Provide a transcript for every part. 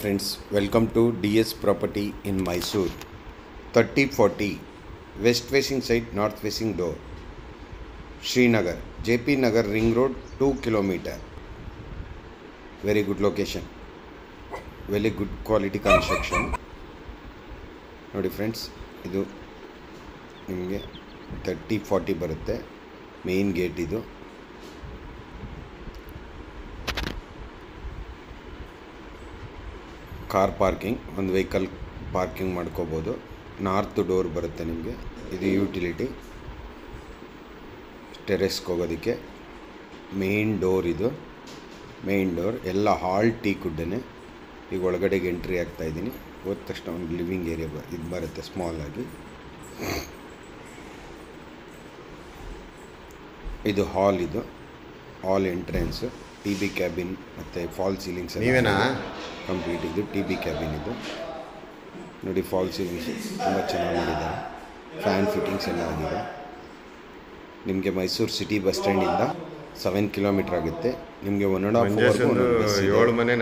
Hi friends, welcome to DS Property in Mysore. 3040 West facing side, North facing door. Srinagar, JP Nagar Ring Road, 2 kilometer. Very good location. Very good quality construction. ನೋಡಿ friends ಇದು ನಿಮಗೆ thirty forty ಬರುತ್ತೆ main gate ಇದು car parking, ಒಂದು vehicle parking ಮಾಡ್ಕೋಬೋದು. North door ಬರುತ್ತೆ ನಿಮಗೆ. ಇದು ಯುಟಿಲಿಟಿ. ಟೆರೆಸ್ಗೆ ಹೋಗೋದಕ್ಕೆ ಮೇನ್ ಡೋರ್ ಇದು. Main door. ಎಲ್ಲ ಹಾಲ್, ಟೀ ಕುಡ್ಡೇ ಈಗ ಒಳಗಡೆಗೆ ಎಂಟ್ರಿ ಆಗ್ತಾ ಇದ್ದೀನಿ. ಹೋದ ತಕ್ಷಣ ಒಂದು ಲಿವಿಂಗ್ ಏರಿಯಾ ಇದು ಬರುತ್ತೆ ಸ್ಮಾಲ್ ಆಗಿ. ಇದು ಹಾಲ್ ಇದು. Hall entrance. T B cabin ಮತ್ತು ಫಾಲ್ ಸೀಲಿಂಗ್ಸ್ ನೀವೇನಾ? ಕಂಪ್ಲೀಟ್ ಇದು ಟಿ ಬಿ ಕ್ಯಾಬಿನ್ ಇದು. ನೋಡಿ ಫಾಲ್ ಸೀಲಿಂಗ್ಸ್ ತುಂಬ ಚೆನ್ನಾಗಿ ಮಾಡಿದ್ದಾರೆ. ಫ್ಯಾನ್ ಫಿಟ್ಟಿಂಗ್ಸ್ ಎಲ್ಲ ಆಗಿದೆ. ನಿಮಗೆ ಮೈಸೂರು ಸಿಟಿ ಬಸ್ ಸ್ಟ್ಯಾಂಡಿಂದ ಸೆವೆನ್ ಕಿಲೋಮೀಟರ್ ಆಗುತ್ತೆ. ನಿಮಗೆ ಒನ್ ಆ್ಯಂಡ್ ಹಾಫ್ ಏಳು ಮನೆ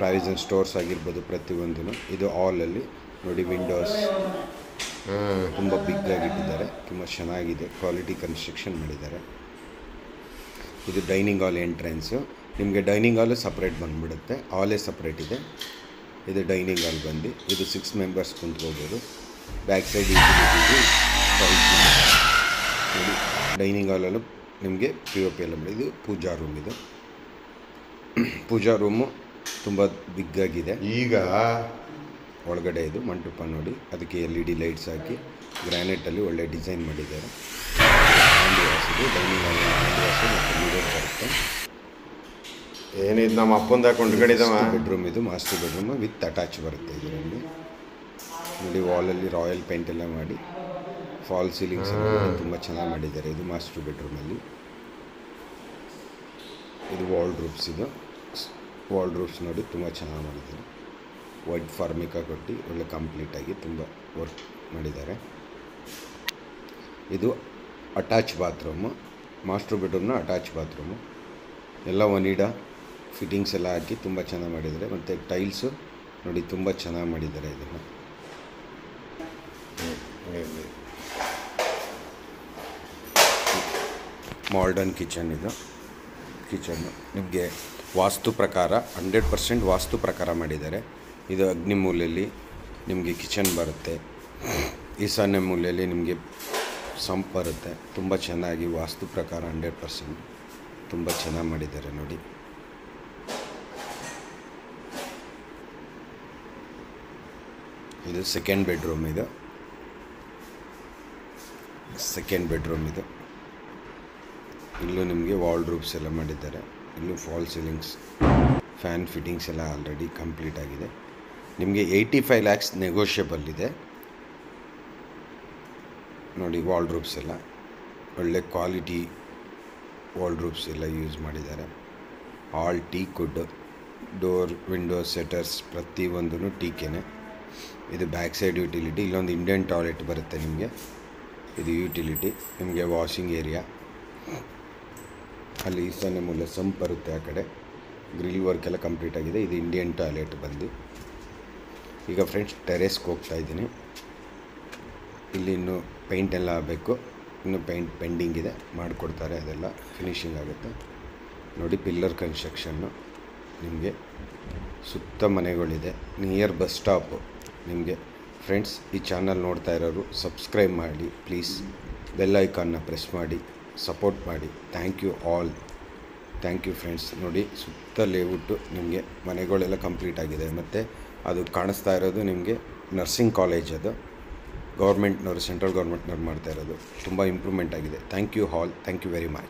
ಪ್ರಾವಿಷನ್ ಸ್ಟೋರ್ಸ್ ಆಗಿರ್ಬೋದು ಪ್ರತಿಯೊಂದೂ ಇದು ಹಾಲಲ್ಲಿ ನೋಡಿ ವಿಂಡೋಸ್ ತುಂಬ ಬಿಗ್ ಆಗಿಟ್ಟಿದ್ದಾರೆ ತುಂಬ ಚೆನ್ನಾಗಿದೆ. ಕ್ವಾಲಿಟಿ ಕನ್ಸ್ಟ್ರಕ್ಷನ್ ಮಾಡಿದ್ದಾರೆ. ಇದು ಡೈನಿಂಗ್ ಹಾಲ್ ಎಂಟ್ರೆನ್ಸು ನಿಮಗೆ ಡೈನಿಂಗ್ ಹಾಲು ಸಪ್ರೇಟ್ ಬಂದುಬಿಡುತ್ತೆ. ಹಾಲೇ ಸಪ್ರೇಟ್ ಇದೆ. ಇದು ಡೈನಿಂಗ್ ಹಾಲ್ ಬಂದು, ಇದು ಸಿಕ್ಸ್ ಮೆಂಬರ್ಸ್ ಕುಂತ್ಕೋಬೋದು. ಬ್ಯಾಕ್ ಸೈಡ್ ಇದು ಡೈನಿಂಗ್ ಹಾಲಲ್ಲೂ ನಿಮಗೆ ಪಿ ಒ ಪಿ ಎಲ್ಲ ಇದು ಪೂಜಾ ರೂಮ್ ಇದು. ಪೂಜಾ ರೂಮು ತುಂಬ ಬಿಗ್ಗಾಗಿದೆ ಈಗ ಒಳಗಡೆ ಇದು ಮಂಟಪ ನೋಡಿ. ಅದಕ್ಕೆ ಎಲ್ ಇ ಡಿ ಲೈಟ್ಸ್ ಹಾಕಿ ಗ್ರಾನೈಟಲ್ಲಿ ಒಳ್ಳೆ ಡಿಸೈನ್ ಮಾಡಿದ್ದಾರೆ. ಇದು ಡೈನಿಂಗ್ ಹಾಲ್ ಆಂಡಿವಾಸು ಮತ್ತು ಮಿರರ್ ಬರುತ್ತೆ ಏನಿದ್ ನಮ್ಮ ಅಪ್ಪಂದ ಕೊಂಡ್ಕೊಂಡಿದ್ದವ ಬೆಡ್ರೂಮ್ ಇದು ಮಾಸ್ಟರ್ ಬೆಡ್ರೂಮ್ ವಿತ್ ಅಟ್ಯಾಚ್ ಬರುತ್ತೆ ಇದರಲ್ಲಿ. ನೋಡಿ ವಾಲಲ್ಲಿ ರಾಯಲ್ ಪೇಂಟ್ ಎಲ್ಲ ಮಾಡಿ. ಫಾಲ್ ಸೀಲಿಂಗ್ಸ್ ತುಂಬ ಚೆನ್ನಾಗಿ ಮಾಡಿದ್ದಾರೆ ಇದು ಮಾಸ್ಟರ್ ಬೆಡ್ರೂಮಲ್ಲಿ ಇದು ವಾಲ್ ರೂಪ್ಸ್ ಇದು. ವಾಲ್ ರೂಪ್ಸ್ ನೋಡಿ ತುಂಬ ಚೆನ್ನಾಗಿ ಮಾಡಿದ್ದಾರೆ. ವೈಟ್ ಫಾರ್ಮಿಕಾ ಕೊಟ್ಟು ಒಳ್ಳೆ ಕಂಪ್ಲೀಟಾಗಿ ತುಂಬ ವರ್ಕ್ ಮಾಡಿದ್ದಾರೆ. ಇದು ಅಟ್ಯಾಚ್ ಬಾತ್ರೂಮು ಮಾಸ್ಟರ್ ಬೆಡ್ರೂಮ್ನ ಅಟ್ಯಾಚ್ ಬಾತ್ರೂಮು ಎಲ್ಲ ಒನಿಡ ಫಿಟ್ಟಿಂಗ್ಸ್ ಎಲ್ಲ ಹಾಕಿ ತುಂಬ ಚೆನ್ನಾಗಿ ಮಾಡಿದ್ದಾರೆ. ಮತ್ತು ಟೈಲ್ಸು ನೋಡಿ ತುಂಬ ಚೆನ್ನಾಗಿ ಮಾಡಿದ್ದಾರೆ ಇದನ್ನು. ಮಾಡರ್ನ್ ಕಿಚನ್ ಇದು. ಕಿಚನ್ನು ನಿಮಗೆ ವಾಸ್ತು ಪ್ರಕಾರ ಹಂಡ್ರೆಡ್ ಪರ್ಸೆಂಟ್ ವಾಸ್ತು ಪ್ರಕಾರ ಮಾಡಿದ್ದಾರೆ. ಇದು ಅಗ್ನಿ ಮೂಲೆಯಲ್ಲಿ ನಿಮಗೆ ಕಿಚನ್ ಬರುತ್ತೆ. ಈಶಾನ್ಯ ಮೂಲೆಯಲ್ಲಿ ನಿಮಗೆ ಸಂಪ್ ಬರುತ್ತೆ. ತುಂಬ ಚೆನ್ನಾಗಿ ವಾಸ್ತು ಪ್ರಕಾರ ಹಂಡ್ರೆಡ್ ಪರ್ಸೆಂಟ್. ತುಂಬ ಚೆನ್ನಾಗಿ ಮಾಡಿದ್ದಾರೆ ನೋಡಿ. ಇದು ಸೆಕೆಂಡ್ ಬೆಡ್ರೂಮ್ ಇದು. ಸೆಕೆಂಡ್ ಬೆಡ್ರೂಮ್ ಇದು. ಇಲ್ಲೂ ನಿಮಗೆ ವಾಲ್ ರೂಪ್ಸ್ ಎಲ್ಲ ಮಾಡಿದ್ದಾರೆ. ಇಲ್ಲೂ ಫಾಲ್ ಸೀಲಿಂಗ್ಸ್ ಫ್ಯಾನ್ ಫಿಟ್ಟಿಂಗ್ಸ್ ಎಲ್ಲ ಆಲ್ರೆಡಿ ಕಂಪ್ಲೀಟ್ ಆಗಿದೆ. ನಿಮಗೆ ಏಯ್ಟಿ ಫೈವ್ ಲ್ಯಾಕ್ಸ್ ನೆಗೋಷಿಯಬಲ್ ಇದೆ. ನೋಡಿ ವಾಲ್ ರೂಪ್ಸ್ ಎಲ್ಲ. ಒಳ್ಳೆ ಕ್ವಾಲಿಟಿ ವಾಲ್ ರೂಪ್ಸ್ ಎಲ್ಲ ಯೂಸ್ ಮಾಡಿದ್ದಾರೆ. All teak wood door window shutters ಪ್ರತಿಯೊಂದೂ ಟೀಕೆನೆ ಇದು ಬ್ಯಾಕ್ ಸೈಡ್ ಯುಟಿಲಿಟಿ ಇಲ್ಲೊಂದು ಇಂಡಿಯನ್ ಟಾಯ್ಲೆಟ್ ಬರುತ್ತೆ ನಿಮಗೆ. ಇದು ಯುಟಿಲಿಟಿ ನಿಮಗೆ ವಾಷಿಂಗ್ ಏರಿಯಾ ಅಲ್ಲಿ ಈಶಾನ್ಯ ಮೂಲೆ, ಸಂಪ್ ಬರುತ್ತೆ ಆ ಕಡೆ. ಗ್ರಿಲ್ ವರ್ಕ್ ಎಲ್ಲ ಕಂಪ್ಲೀಟ್ ಆಗಿದೆ. ಇದು ಇಂಡಿಯನ್ ಟಾಯ್ಲೆಟ್ ಬಂದು. ಈಗ ಫ್ರೆಂಡ್ಸ್ ಟೆರೇಸ್ಗೆ ಹೋಗ್ತಾ ಇದ್ದೀನಿ. ಇಲ್ಲಿ ಇನ್ನೂ ಪೇಂಟ್ ಎಲ್ಲ ಆಗಬೇಕು ಇನ್ನು ಪೇಂಟ್ ಪೆಂಡಿಂಗ್ ಇದೆ. ಮಾಡಿಕೊಡ್ತಾರೆ ಅದೆಲ್ಲ. ಫಿನಿಶಿಂಗ್ ಆಗುತ್ತೆ. ನೋಡಿ ಪಿಲ್ಲರ್ ಕನ್ಸ್ಟ್ರಕ್ಷನ್ನು ನಿಮಗೆ ಸುತ್ತ ಮನೆಗಳಿದೆ. ನಿಯರ್ ಬಸ್ ಸ್ಟಾಪು ನಿಮಗೆ ಫ್ರೆಂಡ್ಸ್ ಈ ಚಾನಲ್ ನೋಡ್ತಾ ಇರೋರು ಸಬ್ಸ್ಕ್ರೈಬ್ ಮಾಡಿ. ಪ್ಲೀಸ್ ಬೆಲ್ ಐಕಾನ್ನ ಪ್ರೆಸ್ ಮಾಡಿ. ಸಪೋರ್ಟ್ ಮಾಡಿ. Thank you all thank you friends ನೋಡಿ, ಸುತ್ತ ಲೇಔಟು ನಿಮಗೆ ಮನೆಗಳೆಲ್ಲ ಕಂಪ್ಲೀಟ್ ಆಗಿದೆ. ಮತ್ತು ಅದು ಕಾಣಿಸ್ತಾ ಇರೋದು ನಿಮಗೆ ನರ್ಸಿಂಗ್ ಕಾಲೇಜ್ ಅದು. ಗೌರ್ಮೆಂಟ್ನವರು ಸೆಂಟ್ರಲ್ ಗೌರ್ಮೆಂಟ್ನವ್ರು ಮಾಡ್ತಾ ಇರೋದು. ತುಂಬ ಇಂಪ್ರೂವ್ಮೆಂಟ್ ಆಗಿದೆ. Thank you all thank you very much